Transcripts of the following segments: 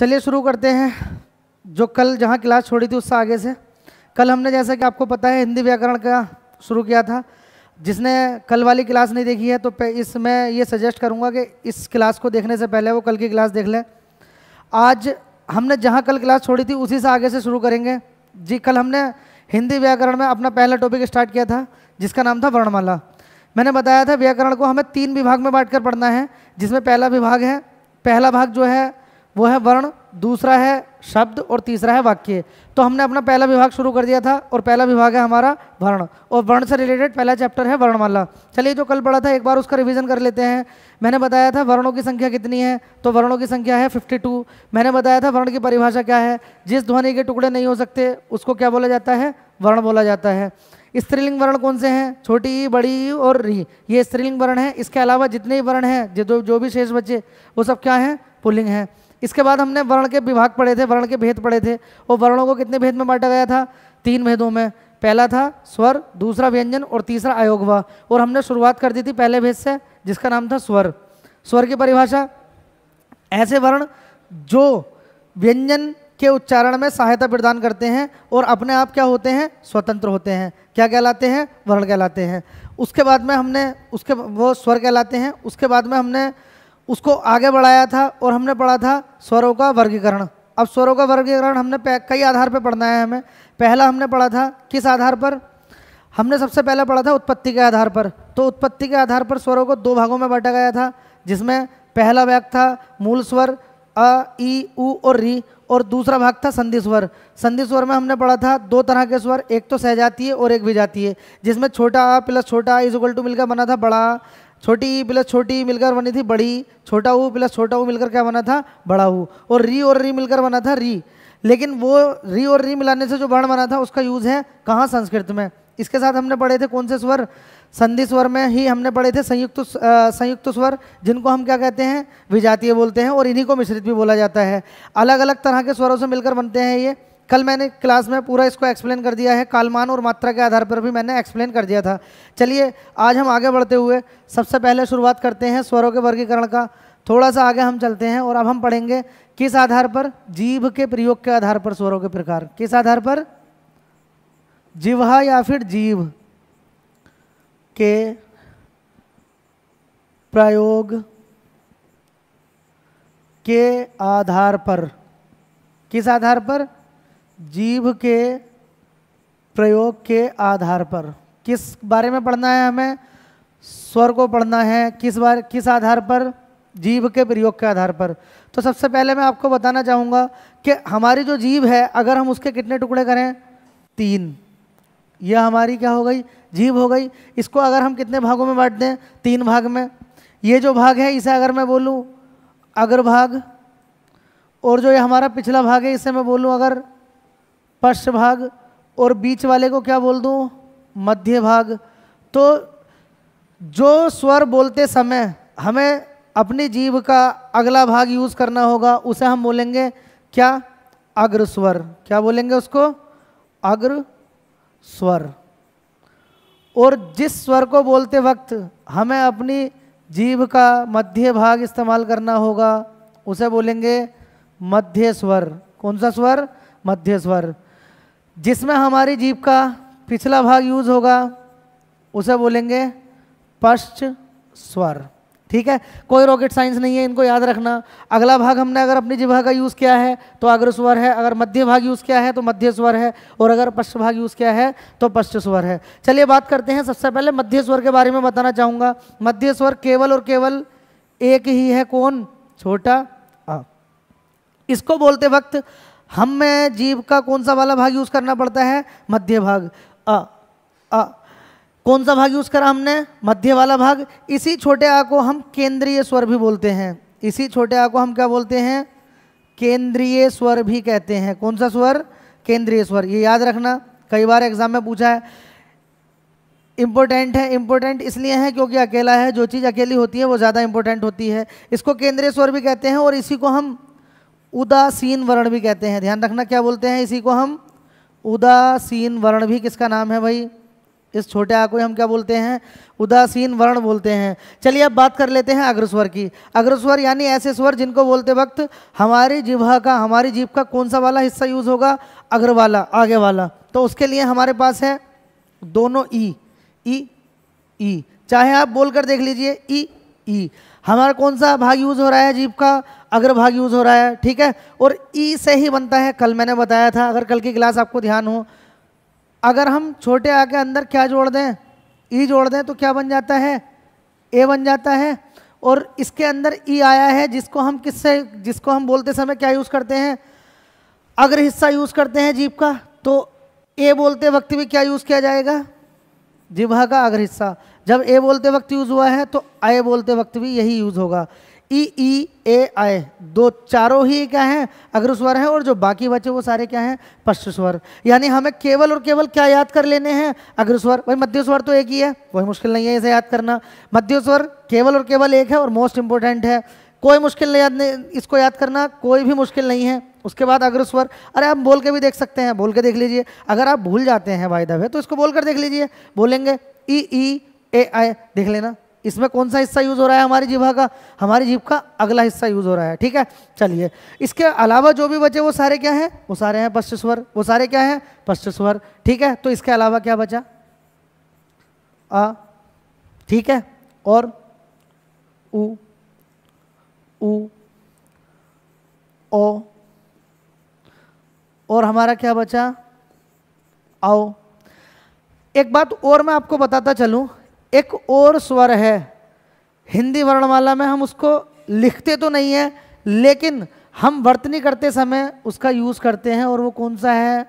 चलिए शुरू करते हैं। जो कल जहाँ क्लास छोड़ी थी उससे आगे से। कल हमने जैसा कि आपको पता है, हिंदी व्याकरण का शुरू किया था। जिसने कल वाली क्लास नहीं देखी है तो इस इसमें ये सजेस्ट करूँगा कि इस क्लास को देखने से पहले वो कल की क्लास देख लें। आज हमने जहाँ कल क्लास छोड़ी थी, उसी से आगे से शुरू करेंगे। जी, कल हमने हिंदी व्याकरण में अपना पहला टॉपिक स्टार्ट किया था, जिसका नाम था वर्णमाला। मैंने बताया था, व्याकरण को हमें तीन विभाग में बांट कर पढ़ना है, जिसमें पहला विभाग है, पहला भाग जो है वो है वर्ण, दूसरा है शब्द और तीसरा है वाक्य। तो हमने अपना पहला विभाग शुरू कर दिया था और पहला विभाग है हमारा वर्ण। और वर्ण से रिलेटेड पहला चैप्टर है वर्णमाला। चलिए जो कल पढ़ा था, एक बार उसका रिवीजन कर लेते हैं। मैंने बताया था वर्णों की संख्या कितनी है तो वर्णों की संख्या है 52 मैंने बताया था वर्ण की परिभाषा क्या है। जिस ध्वनि के टुकड़े नहीं हो सकते, उसको क्या बोला जाता है? वर्ण बोला जाता है। स्त्रीलिंग वर्ण कौन से हैं? छोटी, बड़ी और री। ये स्त्रीलिंग वर्ण है। इसके अलावा जितने भी वर्ण हैं, जो जो भी शेष बचे, वो सब क्या हैं? पुलिंग हैं। इसके बाद हमने वर्ण के विभाग पढ़े थे, वर्ण के भेद पढ़े थे। और वर्णों को कितने भेद में बांटा गया था? तीन भेदों में। पहला था स्वर, दूसरा व्यंजन और तीसरा अयोगवा और हमने शुरुआत कर दी थी पहले भेद से, जिसका नाम था स्वर। स्वर की परिभाषा, ऐसे वर्ण जो व्यंजन के उच्चारण में सहायता प्रदान करते हैं और अपने आप क्या होते हैं? स्वतंत्र होते हैं। क्या कहलाते हैं? वर्ण कहलाते हैं। उसके बाद में हमने, उसके, वो स्वर कहलाते हैं। उसके बाद में हमने उसको आगे बढ़ाया था और हमने पढ़ा था स्वरों का वर्गीकरण। अब स्वरों का वर्गीकरण हमने कई आधार पर पढ़ना है हमें। पहला हमने पढ़ा था किस आधार पर? हमने सबसे पहले पढ़ा था उत्पत्ति के आधार पर। तो उत्पत्ति के आधार पर स्वरों को दो भागों में बांटा गया था, जिसमें पहला भाग था मूल स्वर, अ ई उ और री, और दूसरा भाग था संधि स्वर। संधि स्वर में हमने पढ़ा था दो तरह के स्वर, एक तो सहजातीय और एक विजातीय, जिसमें छोटा आ प्लस छोटा इज़ इक्वल टू मिलकर बना था बड़ा छोटी ई प्लस छोटी मिलकर बनी थी, बड़ी, छोटा ऊ प्लस छोटा ऊ मिलकर क्या बना था, बड़ा ऊ। और री और री मिलकर बना था, री। लेकिन वो री और री मिलाने से जो वर्ण बना था, उसका यूज़ है कहाँ संस्कृत में? इसके साथ हमने पढ़े थे कौन से स्वर? संधि स्वर में ही हमने पढ़े थे संयुक्त संयुक्त स्वर, जिनको हम क्या कहते हैं? विजातीय बोलते हैं और इन्हीं को मिश्रित भी बोला जाता है। अलग अलग तरह के स्वरों से मिलकर बनते हैं ये। कल मैंने क्लास में पूरा इसको एक्सप्लेन कर दिया है। कालमान और मात्रा के आधार पर भी मैंने एक्सप्लेन कर दिया था। चलिए, आज हम आगे बढ़ते हुए सबसे पहले शुरुआत करते हैं स्वरों के वर्गीकरण का। थोड़ा सा आगे हम चलते हैं और अब हम पढ़ेंगे किस आधार पर जीव के प्रयोग के आधार पर स्वरों के प्रकार। किस आधार पर? जिवहा या फिर जीव के प्रयोग के आधार पर। किस आधार पर? जीव के प्रयोग के आधार पर। किस बारे में पढ़ना है हमें? स्वर को पढ़ना है। किस बार, किस आधार पर? जीव के प्रयोग के आधार पर। तो सबसे पहले मैं आपको बताना चाहूँगा कि हमारी जो जीव है, अगर हम उसके कितने टुकड़े करें? तीन। यह हमारी क्या हो गई? जीव हो गई। इसको अगर हम कितने भागों में बांट दें? तीन भाग में। ये जो भाग है, इसे अगर मैं बोलूँ अग्र भाग और जो ये हमारा पिछला भाग है, इसे मैं बोलूँ अगर पश्च भाग और बीच वाले को क्या बोल दूँ? मध्य भाग। तो जो स्वर बोलते समय हमें अपनी जीव का अगला भाग यूज़ करना होगा, उसे हम बोलेंगे क्या? अग्र स्वर। क्या बोलेंगे उसको? अग्र स्वर। और जिस स्वर को बोलते वक्त हमें अपनी जीव का मध्य भाग इस्तेमाल करना होगा, उसे बोलेंगे मध्य स्वर। कौन सा स्वर? मध्य स्वर। जिसमें हमारी जीव का पिछला भाग यूज़ होगा, उसे बोलेंगे पश्च स्वर। ठीक है? कोई रॉकेट साइंस नहीं है, इनको याद रखना। अगला भाग हमने अगर अपनी जिभा का यूज़ किया है तो अग्र स्वर है। अगर मध्य भाग यूज़ किया है तो मध्य स्वर है। और अगर पश्च भाग यूज़ किया है तो पश्च स्वर है। चलिए बात करते हैं सबसे पहले मध्य स्वर के बारे में बताना चाहूँगा। मध्य स्वर केवल और केवल एक ही है, कौन? छोटा आ। इसको बोलते वक्त हमें जीव का कौन सा वाला भाग यूज़ करना पड़ता है? मध्य भाग। अ अ, कौन सा भाग यूज़ करा हमने? मध्य वाला भाग। इसी छोटे आ को हम केंद्रीय स्वर भी बोलते हैं। इसी छोटे आ को हम क्या बोलते हैं? केंद्रीय स्वर भी कहते हैं। कौन सा स्वर? केंद्रीय स्वर। ये याद रखना। कई बार एग्ज़ाम में पूछा है। इंपॉर्टेंट है। इंपॉर्टेंट इसलिए है क्योंकि अकेला है। जो चीज़ अकेली होती है, वो ज़्यादा इंपॉर्टेंट होती है। इसको केंद्रीय स्वर भी कहते हैं और इसी को हम उदासीन वर्ण भी कहते हैं। ध्यान रखना क्या बोलते हैं इसी को हम? उदासीन वर्ण भी किसका नाम है भाई? इस छोटे आ को हम क्या बोलते हैं? उदासीन वर्ण बोलते हैं। चलिए अब बात कर लेते हैं अग्रस्वर की। अग्रस्वर यानी ऐसे स्वर जिनको बोलते वक्त हमारी जिह्वा का, हमारी जीभ का कौन सा वाला हिस्सा यूज़ होगा? अग्र वाला, आगे वाला। तो उसके लिए हमारे पास है दोनों ई। ई ई। चाहे आप बोलकर देख लीजिए, ई ई। हमारा कौन सा भाग यूज़ हो रहा है जीप का? अग्र भाग यूज़ हो रहा है, ठीक है? और ई से ही बनता है, कल मैंने बताया था, अगर कल की क्लास आपको ध्यान हो। अगर हम छोटे आ के अंदर क्या जोड़ दें? ई जोड़ दें तो क्या बन जाता है? ए बन जाता है। और इसके अंदर ई आया है, जिसको हम किससे, जिसको हम बोलते समय क्या यूज़ करते हैं? अग्र हिस्सा यूज़ करते हैं जीप का तो ए बोलते वक्त भी क्या यूज़ किया जाएगा? जिभा का अग्र हिस्सा। जब ए बोलते वक्त यूज़ हुआ है तो आए बोलते वक्त भी यही यूज़ होगा। ई ई, ए, आए, दो चारों ही क्या हैं? अग्र स्वर हैं और जो बाकी बचे वो सारे क्या हैं? पश्च स्वर। यानी हमें केवल और केवल क्या याद कर लेने हैं? अग्र स्वर। वही मध्य स्वर तो एक ही है, वही मुश्किल नहीं है इसे याद करना। मध्य स्वर केवल और केवल एक है और मोस्ट इंपॉर्टेंट है। कोई मुश्किल नहीं याद नहीं, इसको याद करना कोई भी मुश्किल नहीं है। उसके बाद अग्र स्वर। अरे आप बोल के भी देख सकते हैं, बोल के देख लीजिए। अगर आप भूल जाते हैं वायदा है तो इसको बोल कर देख लीजिए। बोलेंगे, ई ई ए आए देख लेना। इसमें कौन सा हिस्सा यूज़ हो रहा है हमारी जीभा का? हमारी जीभ का अगला हिस्सा यूज़ हो रहा है, ठीक है? चलिए। इसके अलावा जो भी बचे, वो सारे क्या हैं? वो सारे हैं पश्च स्वर वो सारे क्या हैं? पश्च स्वर ठीक है? तो इसके अलावा क्या बचा? आ ठीक है? और उ उ, ओ, और हमारा क्या बचा? आओ एक बात और मैं आपको बताता चलूँ। एक और स्वर है। हिंदी वर्णमाला में हम उसको लिखते तो नहीं है, लेकिन हम वर्तनी करते समय उसका यूज़ करते हैं और वो कौन सा है?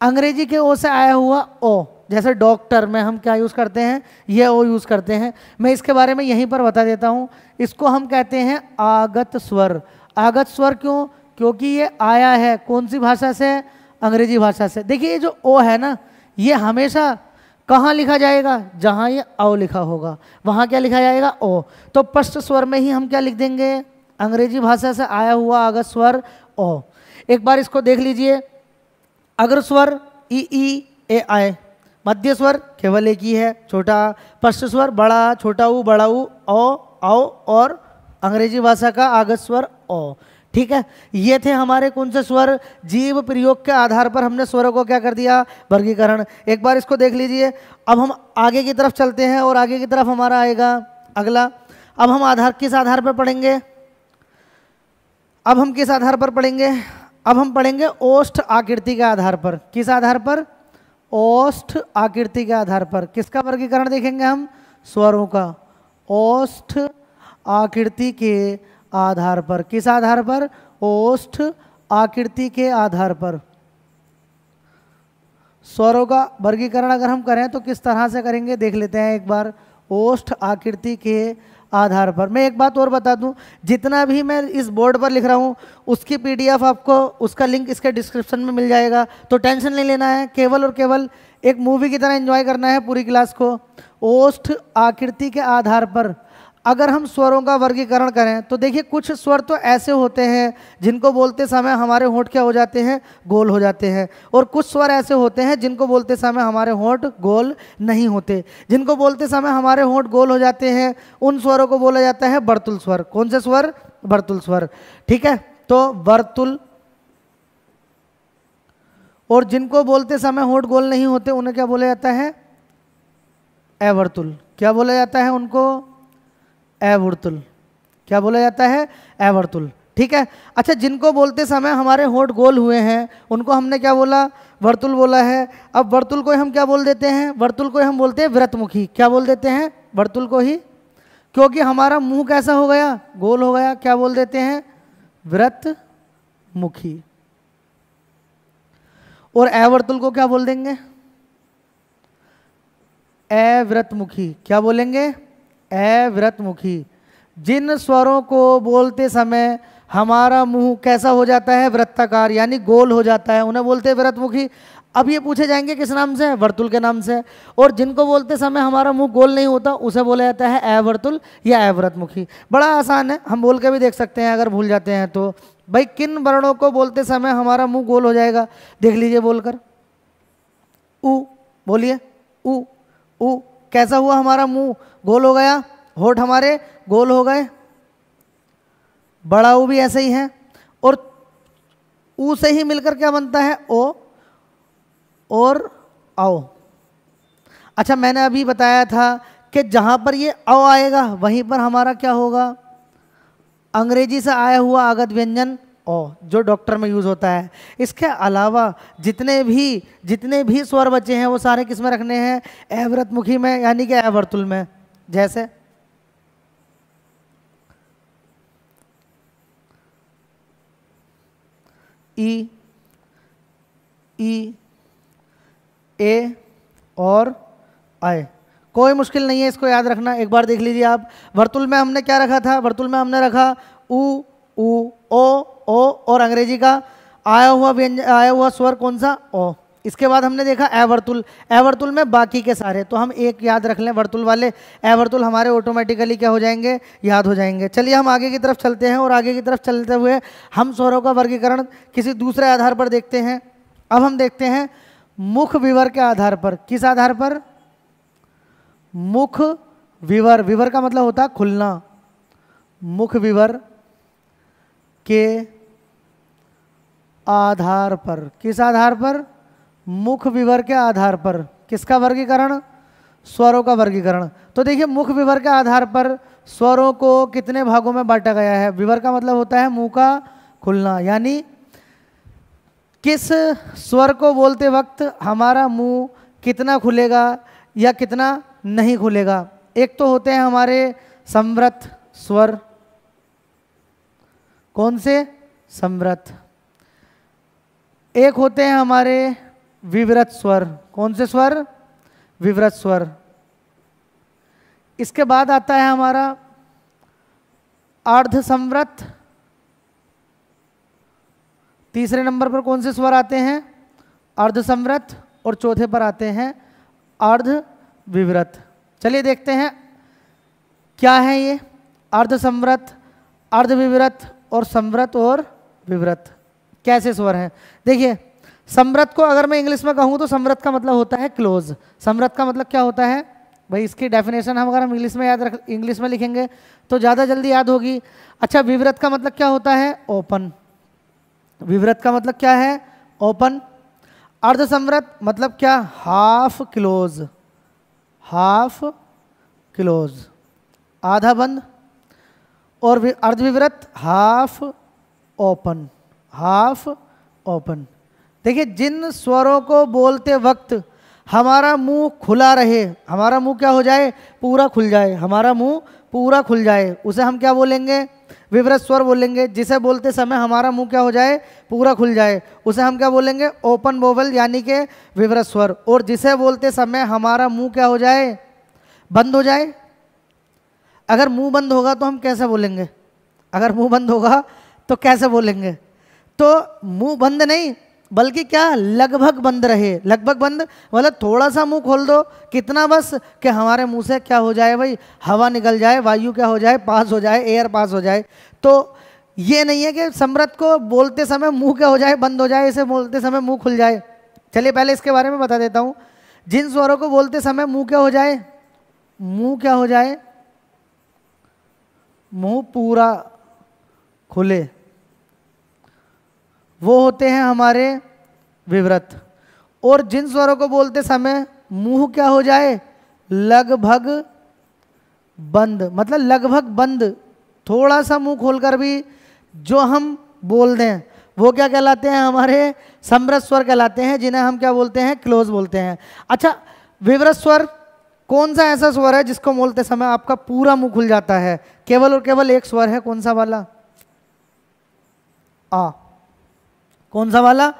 अंग्रेज़ी के ओ से आया हुआ ओ, जैसे डॉक्टर में हम क्या यूज़ करते हैं? ये ओ यूज़ करते हैं। मैं इसके बारे में यहीं पर बता देता हूँ। इसको हम कहते हैं आगत स्वर। आगत स्वर क्यों? क्योंकि ये आया है। कौन सी भाषा से? अंग्रेज़ी भाषा से। देखिए, ये जो ओ है ना, ये हमेशा कहाँ लिखा जाएगा? जहाँ ये औ लिखा होगा। वहाँ क्या लिखा जाएगा? ओ। तो पष्ट स्वर में ही हम क्या लिख देंगे? अंग्रेज़ी भाषा से आया हुआ अगर स्वर, ओ। एक बार इसको देख लीजिए। अग्र स्वर, ई ई, ए, आए। मध्य स्वर केवल एक ही है, छोटा। पष्ट स्वर, बड़ा, छोटा ऊ बड़ा ऊ ओ औ, और अंग्रेज़ी भाषा का आगत स्वर, ओ। ठीक है? ये थे हमारे कौन से स्वर? जीव प्रयोग के आधार पर हमने स्वरों को क्या कर दिया? वर्गीकरण। एक बार इसको देख लीजिए। अब हम आगे की तरफ़ चलते हैं और आगे की तरफ़ हमारा आएगा अगला। अब हम आधार किस आधार पर पढ़ेंगे? अब हम किस आधार पर पढ़ेंगे? अब हम पढ़ेंगे ओष्ठ आकृति के आधार पर। किस आधार पर? ओष्ठ आकृति के आधार पर। किसका वर्गीकरण देखेंगे हम? स्वरों का। ओष्ठ आकृति के आधार पर। किस आधार पर? ओष्ठ आकृति के आधार पर। स्वरों का वर्गीकरण अगर हम करें तो किस तरह से करेंगे? देख लेते हैं एक बार। ओष्ठ आकृति के आधार पर। मैं एक बात और बता दूँ, जितना भी मैं इस बोर्ड पर लिख रहा हूँ, उसकी पीडीएफ आपको, उसका लिंक इसके डिस्क्रिप्शन में मिल जाएगा। तो टेंशन नहीं लेना है, केवल और केवल एक मूवी की तरह एंजॉय करना है पूरी क्लास को। ओष्ठ आकृति के आधार पर। अगर हम स्वरों का वर्गीकरण करें तो देखिए कुछ स्वर तो ऐसे होते हैं जिनको बोलते समय हमारे होंठ क्या हो जाते हैं? गोल हो जाते हैं। और कुछ स्वर ऐसे होते हैं जिनको बोलते समय हमारे होंठ गोल नहीं होते। जिनको बोलते समय हमारे होंठ गोल हो जाते हैं, उन स्वरों को बोला जाता है बर्तुल स्वर। कौन से स्वर? बर्तुल स्वर। ठीक है? तो बर्तुल और जिनको बोलते समय होंठ गोल नहीं होते, उन्हें क्या बोला जाता है? एवर्तुल क्या बोला जाता है उनको? एवर्तुल क्या बोला जाता है? एवर्तुल ठीक है? अच्छा जिनको बोलते समय हमारे होठ गोल हुए हैं, उनको हमने क्या बोला? वर्तुल बोला है। अब वर्तुल को हम क्या बोल देते हैं? वर्तुल को हम बोलते हैं व्रतमुखी। क्या बोल देते हैं? वर्तुल को ही। क्योंकि हमारा मुँह कैसा हो गया? गोल हो गया। क्या बोल देते हैं? व्रत मुखी और अवर्तुल को क्या बोल देंगे? अव्रतमुखी। क्या बोलेंगे? अव्रतमुखी जिन स्वरों को बोलते समय हमारा मुँह कैसा हो जाता है वृत्ताकार यानी गोल हो जाता है, उन्हें बोलते हैं व्रतमुखी। अब ये पूछे जाएँगे किस नाम से? वर्तुल के नाम से। और जिनको बोलते समय हमारा मुँह गोल नहीं होता, उसे बोला जाता है अवर्तुल या अव्रतमुखी बड़ा आसान है, हम बोल के भी देख सकते हैं, अगर भूल जाते हैं तो। भाई, किन वर्णों को बोलते समय हमारा मुँह गोल हो जाएगा? देख लीजिए बोलकर। उ, बोलिए। ऊ ऊ कैसा हुआ हमारा मुँह? गोल हो गया, होठ हमारे गोल हो गए। बड़ा ऊ भी ऐसे ही है, और ऊ से ही मिलकर क्या बनता है? ओ, और आओ। अच्छा मैंने अभी बताया था कि जहाँ पर ये अ आएगा, वहीं पर हमारा क्या होगा? अंग्रेज़ी से आया हुआ आगत व्यंजन ओ जो डॉक्टर में यूज़ होता है। इसके अलावा जितने भी जितने भी स्वर बचे हैं, वो सारे किसमें रखने हैं? अव्रत मुखी में, यानी कि अवर्तुल में। जैसे? ई ई, ए, और आए। कोई मुश्किल नहीं है इसको याद रखना। एक बार देख लीजिए आप। वर्तुल में हमने क्या रखा था? वर्तुल में हमने रखा उ उ, ओ ओ, और अंग्रेज़ी का। आया हुआ व्यंजन आया हुआ स्वर कौन सा? ओ। इसके बाद हमने देखा ए वर्तुल ए वर्तुल में बाकी के सारे। तो हम एक याद रख लें वर्तुल वाले। ए वर्तुल हमारे ऑटोमेटिकली क्या हो जाएँगे? याद हो जाएँगे। चलिए हम आगे की तरफ़ चलते हैं और आगे की तरफ़ चलते हुए हम स्वरों का वर्गीकरण किसी दूसरे आधार पर देखते हैं। अब हम देखते हैं मुख विवर के आधार पर। किस आधार पर? मुख विवर। विवर का मतलब होता है खुलना। मुख विवर के आधार पर। किस आधार पर? मुख विवर के आधार पर। किसका वर्गीकरण? स्वरों का वर्गीकरण। तो देखिए, मुख विवर के आधार पर स्वरों को कितने भागों में बांटा गया है? विवर का मतलब होता है मुँह का खुलना। यानी किस स्वर को बोलते वक्त हमारा मुँह कितना खुलेगा या कितना नहीं खुलेगा? एक तो होते हैं हमारे समृत स्वर। कौन से? समृत एक होते हैं हमारे विवृत स्वर। कौन से स्वर? विवृत स्वर। इसके बाद आता है हमारा अर्ध समृत तीसरे नंबर पर कौन से स्वर आते हैं? अर्ध समृत और चौथे पर आते हैं अर्ध विव्रत चलिए देखते हैं क्या है ये। अर्ध समृत अर्ध विवृत और समृत और विव्रत कैसे स्वर हैं? देखिए समृत को अगर मैं इंग्लिश में कहूँ तो समृत का मतलब होता है क्लोज समृत का मतलब क्या होता है? भाई, इसकी डेफिनेशन हम अगर हम इंग्लिश में याद रख, इंग्लिश में लिखेंगे तो ज़्यादा जल्दी याद होगी। अच्छा विव्रत का मतलब क्या होता है? ओपन विव्रत का मतलब क्या है? ओपन अर्ध समृत मतलब क्या? हाफ़ क्लोज हाफ़ क्लोज आधा बंद. और अर्धविव्रत हाफ़ ओपन हाफ़ ओपन देखिए, जिन स्वरों को बोलते वक्त हमारा मुँह खुला रहे, हमारा मुँह क्या हो जाए? पूरा खुल जाए। हमारा मुँह पूरा खुल जाए। उसे हम क्या बोलेंगे? विवृत स्वर बोलेंगे। जिसे बोलते समय हमारा मुँह क्या हो जाए? पूरा खुल जाए। उसे हम क्या बोलेंगे? ओपन बोवल, यानी कि विवृत स्वर। और जिसे बोलते समय हमारा मुँह क्या हो जाए? बंद हो जाए। अगर मुँह बंद होगा तो हम कैसे बोलेंगे? अगर मुँह बंद होगा तो कैसे बोलेंगे? तो मुँह बंद नहीं बल्कि क्या लगभग बंद रहे? लगभग बंद? मतलब थोड़ा सा मुँह खोल दो। कितना बस? कि हमारे मुँह से क्या हो जाए भाई? हवा निकल जाए, वायु क्या हो जाए? पास हो जाए एयर पास हो जाए। तो ये नहीं है कि समृत को बोलते समय मुँह क्या हो जाए, बंद हो जाए, इसे बोलते समय मुँह खुल जाए। चलिए पहले इसके बारे में बता देता हूँ। जिन स्वरों को बोलते समय मुँह क्या हो जाए? मुँह क्या हो जाए? मुँह पूरा खुले। वो होते हैं हमारे विव्रत और जिन स्वरों को बोलते समय मुँह क्या हो जाए? लगभग बंद। मतलब लगभग बंद। थोड़ा सा मुँह खोलकर भी जो हम बोल दें, वो क्या कहलाते हैं? हमारे समृत स्वर कहलाते हैं, जिन्हें हम क्या बोलते हैं? क्लोज बोलते हैं। अच्छा विव्रत स्वर कौन सा ऐसा स्वर है जिसको बोलते समय आपका पूरा मुँह खुल जाता है? केवल और केवल एक स्वर है, कौन सा वाला? आ। कौन सा वाला?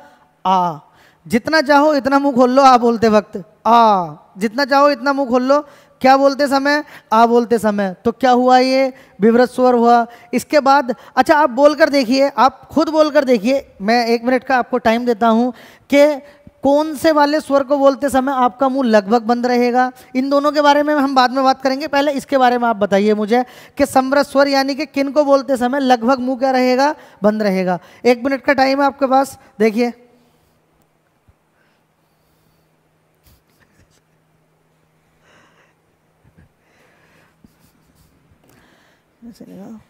आ। जितना चाहो इतना मुँह खोल लो, आ बोलते वक्त। आ। जितना चाहो इतना मुँह खोल लो। क्या बोलते समय? आ बोलते समय। तो क्या हुआ ये? विवृत स्वर हुआ। इसके बाद अच्छा आप बोलकर देखिए, आप खुद बोलकर देखिए। मैं एक मिनट का आपको टाइम देता हूँ कि कौन से वाले स्वर को बोलते समय आपका मुँह लगभग बंद रहेगा? इन दोनों के बारे में हम बाद में बात करेंगे। पहले इसके बारे में आप बताइए मुझे कि समरस स्वर यानी कि किन को बोलते समय लगभग मुँह क्या रहेगा? बंद रहेगा। एक मिनट का टाइम है आपके पास। देखिए। चलेगा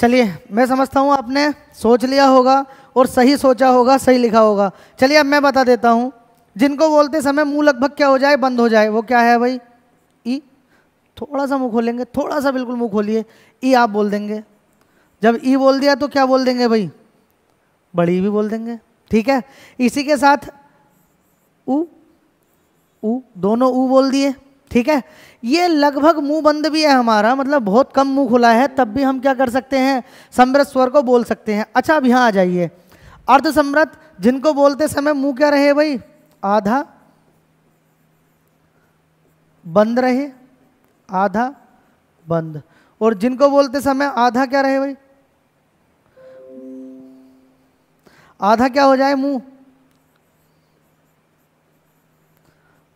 चलिए, मैं समझता हूँ आपने सोच लिया होगा और सही सोचा होगा, सही लिखा होगा। चलिए, अब मैं बता देता हूँ, जिनको बोलते समय मुँह लगभग क्या हो जाए, बंद हो जाए, वो क्या है भाई? ई, थोड़ा सा मुँह खोलेंगे, थोड़ा सा बिल्कुल मुँह खोलिए, ई आप बोल देंगे। जब ई बोल दिया तो क्या बोल देंगे भाई? बड़ी भी बोल देंगे, ठीक है? इसी के साथ ऊ ऊ दोनों ऊ बोल दिए। ठीक है? ये लगभग मुँह बंद भी है हमारा मतलब बहुत कम मुँह खुला है, तब भी हम क्या कर सकते हैं? समृत स्वर को बोल सकते हैं। अच्छा अब यहाँ आ जाइए। अर्ध समृत जिनको बोलते समय मुँह क्या रहे भाई? आधा। बंद रहे। आधा। बंद। और जिनको बोलते समय आधा क्या रहे भाई? आधा क्या हो जाए मुँह?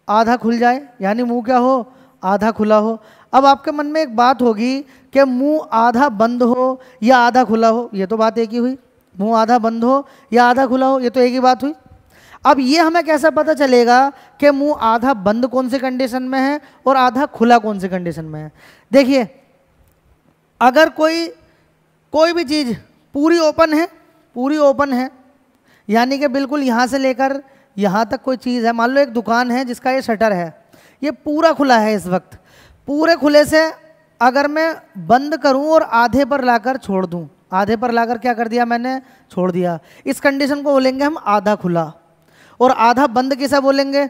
आधा खुल जाए, यानी मुँह क्या हो? आधा खुला हो। अब आपके मन में एक बात होगी कि मुँह आधा बंद हो या आधा खुला हो? ये तो बात एक ही हुई। मुँह आधा बंद हो या आधा खुला हो? ये तो एक ही बात हुई। अब ये हमें कैसा पता चलेगा कि मुँह आधा बंद कौन से कंडीशन में है और आधा खुला कौन से कंडीशन में है? देखिए, अगर कोई कोई भी चीज़ पूरी ओपन है, पूरी ओपन है, यानी कि बिल्कुल यहाँ से लेकर यहाँ तक कोई चीज़ है, मान लो एक दुकान है जिसका ये शटर है, ये पूरा खुला है इस वक्त। पूरे खुले से अगर मैं बंद करूँ और आधे पर लाकर छोड़ दूँ, आधे पर लाकर क्या कर दिया मैंने? छोड़ दिया। इस कंडीशन को बोलेंगे हम आधा खुला। और आधा बंद किसा बोलेंगे?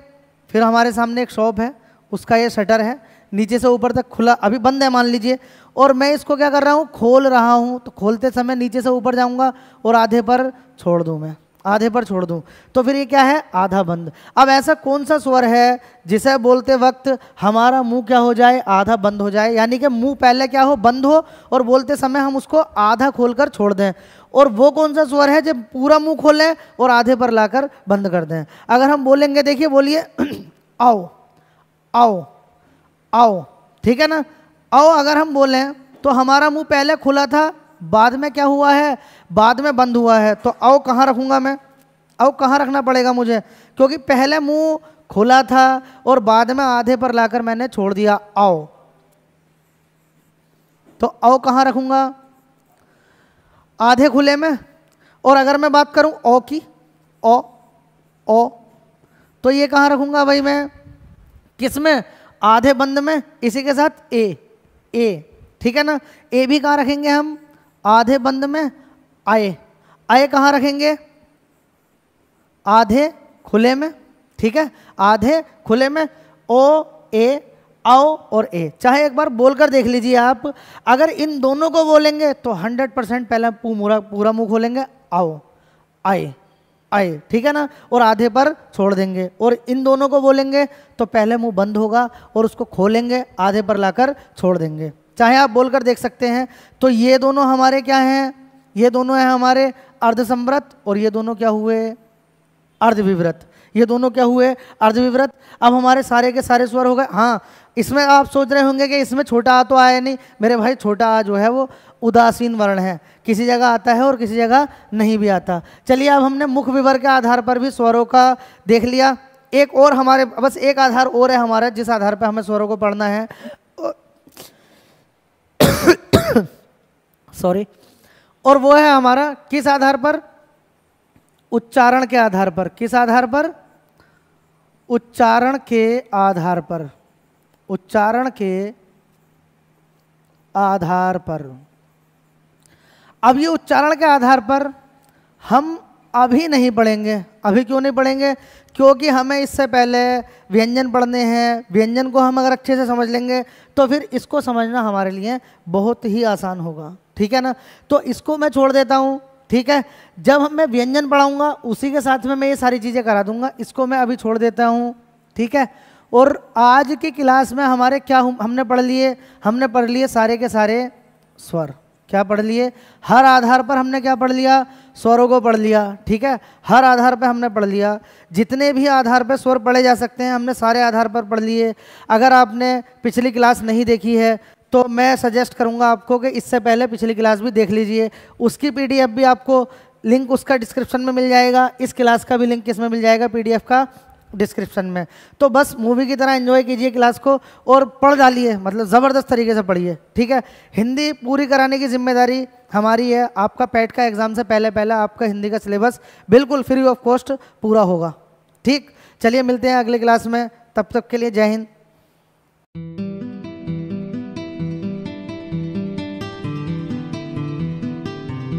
फिर हमारे सामने एक शॉप है, उसका ये शटर है, नीचे से ऊपर तक खुला, अभी बंद है मान लीजिए। और मैं इसको क्या कर रहा हूँ? खोल रहा हूँ तो खोलते समय नीचे से ऊपर जाऊँगा और आधे पर छोड़ दूँ मैं। आधे पर छोड़ दूँ। तो फिर ये क्या है? आधा बंद। अब ऐसा कौन सा स्वर है जिसे बोलते वक्त हमारा मुँह क्या हो जाए? आधा बंद हो जाए। यानी कि मुँह पहले क्या हो? बंद हो और बोलते समय हम उसको आधा खोलकर छोड़ दें। और वो कौन सा स्वर है जब पूरा मुँह खोलें और आधे पर लाकर बंद कर दें? अगर हम बोलेंगे, देखिए, बोलिए, आओ आओ आओ। ठीक है ना? आओ, अगर हम बोलें तो हमारा मुँह पहले खुला था बाद में क्या हुआ है? बाद में बंद हुआ है। तो औ कहाँ रखूँगा मैं? औ कहाँ रखना पड़ेगा मुझे? क्योंकि पहले मुँह खुला था और बाद में आधे पर लाकर मैंने छोड़ दिया। आओ। तो औ कहाँ रखूँगा? आधे खुले में? और अगर मैं बात करूँ ओ की? ओ ओ तो ये कहाँ रखूँगा भाई मैं? किसमें? आधे बंद में? इसी के साथ ए। ए। ठीक है ना? ए भी कहाँ रखेंगे हम? आधे बंद में आए। आए कहाँ रखेंगे? आधे खुले में, ठीक है? आधे खुले में, ओ, ए, आओ और ए। चाहे एक बार बोलकर देख लीजिए आप, अगर इन दोनों को बोलेंगे तो 100 परसेंट पहले पूरा पूरा मुँह खोलेंगे, आओ, आए आए, ठीक है ना? और आधे पर छोड़ देंगे। और इन दोनों को बोलेंगे तो पहले मुँह बंद होगा और उसको खोलेंगे, आधे पर लाकर छोड़ देंगे। चाहे आप बोलकर देख सकते हैं तो ये दोनों हमारे क्या हैं? ये दोनों हैं हमारे अर्धसम्रत और ये दोनों क्या हुए? अर्धविव्रत ये दोनों क्या हुए? अर्धविव्रत अब हमारे सारे के सारे स्वर हो गए। हाँ इसमें आप सोच रहे होंगे कि इसमें छोटा आ तो आया नहीं। मेरे भाई, छोटा आ जो है वो उदासीन वर्ण है। किसी जगह आता है और किसी जगह नहीं भी आता। चलिए, अब हमने मुख विवर के आधार पर भी स्वरों का देख लिया। एक और हमारे, बस एक आधार और है हमारा, जिस आधार पर हमें स्वरों को पढ़ना है। सॉरी और वो है हमारा किस आधार पर? उच्चारण के आधार पर। किस आधार पर? उच्चारण के आधार पर। उच्चारण के आधार पर। अब ये उच्चारण के आधार पर हम अभी नहीं पढ़ेंगे अभी क्यों नहीं पढ़ेंगे क्योंकि हमें इससे पहले व्यंजन पढ़ने हैं। व्यंजन को हम अगर अच्छे से समझ लेंगे तो फिर इसको समझना हमारे लिए बहुत ही आसान होगा। ठीक है ना? तो इसको मैं छोड़ देता हूँ। ठीक है? जब हम मैं व्यंजन पढ़ाऊँगा, उसी के साथ में मैं ये सारी चीज़ें करा दूँगा। इसको मैं अभी छोड़ देता हूँ। ठीक है? और आज की क्लास में हमारे क्या हमने पढ़ लिए? हमने पढ़ लिए सारे के सारे स्वर। क्या पढ़ लिए? हर आधार पर हमने क्या पढ़ लिया? स्वरों को पढ़ लिया, ठीक है? हर आधार पर हमने पढ़ लिया। जितने भी आधार पर स्वर पढ़े जा सकते हैं, हमने सारे आधार पर पढ़ लिए। अगर आपने पिछली क्लास नहीं देखी है तो मैं सजेस्ट करूँगा आपको कि इससे पहले पिछली क्लास भी देख लीजिए। उसकी पीडीएफ भी आपको लिंक उसका डिस्क्रिप्शन में मिल जाएगा। इस क्लास का भी लिंक किसमें मिल जाएगा? पीडीएफ का। डिस्क्रिप्शन में। तो बस मूवी की तरह एंजॉय कीजिए क्लास को और पढ़ डालिए मतलब ज़बरदस्त तरीके से पढ़िए, ठीक है? हिंदी पूरी कराने की ज़िम्मेदारी हमारी है। आपका पैट का एग्ज़ाम से पहले पहले आपका हिंदी का सिलेबस बिल्कुल फ्री ऑफ़ कॉस्ट पूरा होगा, ठीक? चलिए मिलते हैं अगले क्लास में, तब तक के लिए जय हिंद।